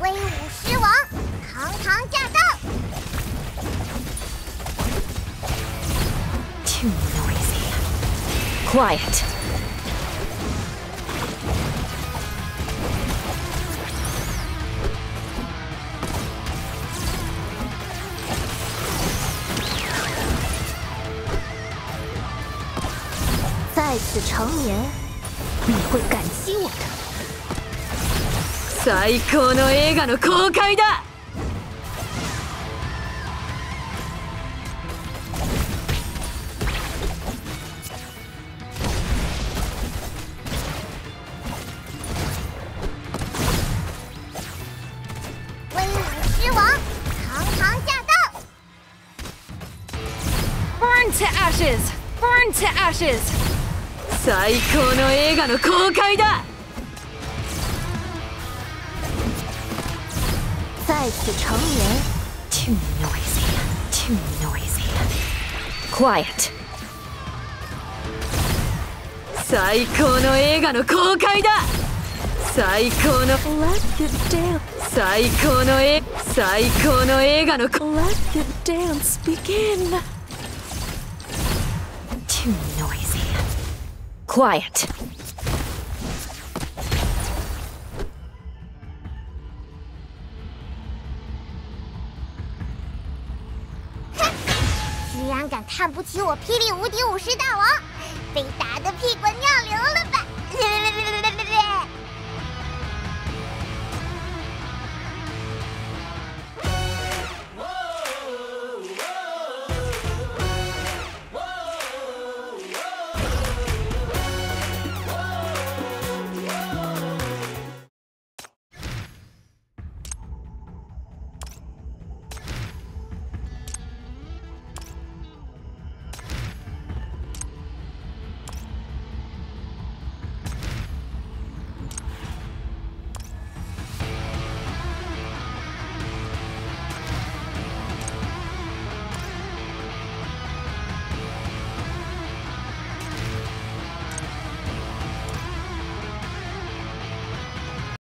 威武狮王堂堂驾到！Too noisy. Quiet. 在此长眠，你会感激我的。最高の映画の公開だ！Burn to ashes! Burn to ashes! 最高の映画の公開だ在此长眠。Too noisy, too noisy. Quiet. 最高の映画の公開だ最高の最高のえ最高の映画の Let the dance begin Too noisy Quiet 居然敢看不起我霹雳无敌武士大王，被打得屁滚尿！